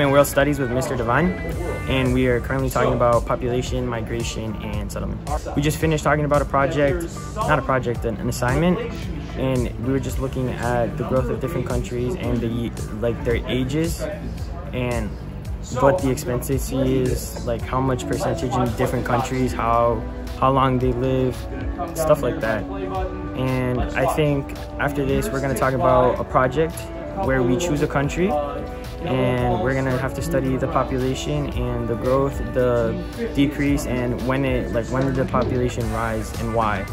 in World Studies with Mr. Devine, and we are currently talking about population, migration, and settlement. We just finished talking about a project, not a project, an, assignment, and we were just looking at the growth of different countries and the like their ages and what the expectancy is, like how much percentage in different countries, how how long they live, stuff like that. And I think after this, we're gonna talk about a project where we choose a country and have to study the population and the growth, the decrease, and when it like when did the population rise and why.